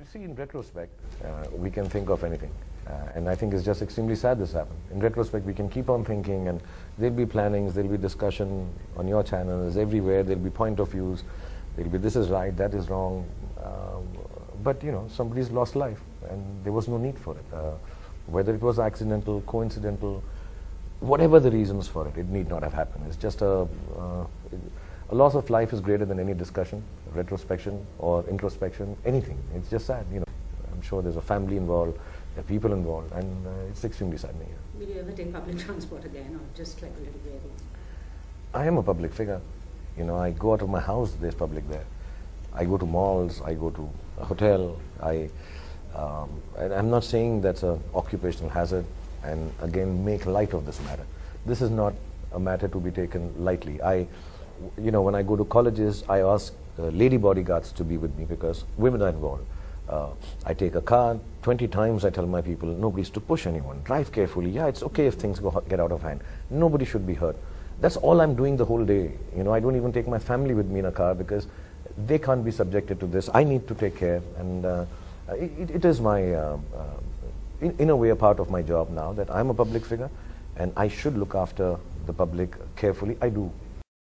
You see, in retrospect, uh, we can think of anything. Uh, and I think it's just extremely sad this happened. In retrospect, we can keep on thinking, and there'll be plannings, there'll be discussion on your channels, everywhere, there'll be point of views, there'll be this is right, that is wrong. Um, but, you know, somebody's lost life, and there was no need for it. Uh, whether it was accidental, coincidental, whatever the reasons for it, it need not have happened. It's just a, uh, a loss of life is greater than any discussion, retrospection or introspection, anything. It's just sad, you know. I'm sure there's a family involved, there are people involved, and uh, it's extremely saddening. Will you ever take public transport again, or just like a little wary? I am a public figure. You know, I go out of my house, there's public there. I go to malls, I go to a hotel, I, um, and I'm not saying that's an occupational hazard, and again, make light of this matter. This is not a matter to be taken lightly. I, you know, when I go to colleges, I ask uh, lady bodyguards to be with me because women are involved. Uh, I take a car, 20 times I tell my people, nobody's to push anyone. Drive carefully. Yeah, it's okay if things go, get out of hand. Nobody should be hurt. That's all I'm doing the whole day. You know, I don't even take my family with me in a car because they can't be subjected to this. I need to take care. And uh, it, it is my, uh, uh, in, in a way, a part of my job now that I'm a public figure and I should look after the public carefully. I do.